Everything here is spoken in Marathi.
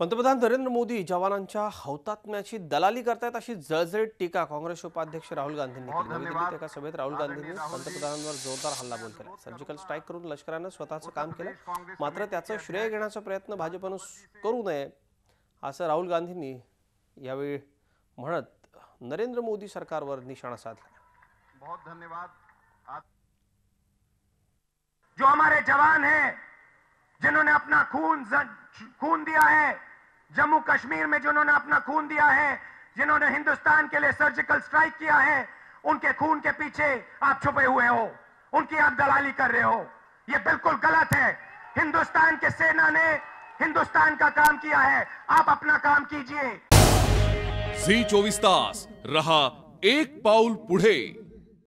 पंतप्रधान नरेंद्र मोदी जवानांच्या हौतात्म्याची दलाली करतायत अशी जळजळीत टीका काँग्रेस उपाध्यक्ष राहुल गांधींनी केली. नवी दिल्लीत एका सभेत राहुल गांधींनी पंतप्रधानांवर जोरदार हल्लाबोल केला. सर्जिकल स्ट्राईक करून लष्करानं स्वतःचं काम केलं. मात्र त्याचं श्रेय घेण्याचा प्रयत्न भाजपनं करू नये असं राहुल गांधींनी यावेळी म्हणत नरेंद्र मोदी सरकारवर निशाणा साधला. बहुत धन्यवाद. जो हमारे जवान हैं जिन्होंने अपना खून खून दिया है, जम्मू कश्मीर में जिन्होंने अपना खून दिया है, जिन्होंने हिंदुस्तान के लिए सर्जिकल स्ट्राइक किया है, उनके खून के पीछे आप छुपे हुए हो, उनकी आप दलाली कर रहे हो। ये बिल्कुल गलत है। हिंदुस्तान के सेना ने हिंदुस्तान का काम किया है। आप अपना काम कीजिए। झी चोवीस तास, रहा एक पाउल पुढे।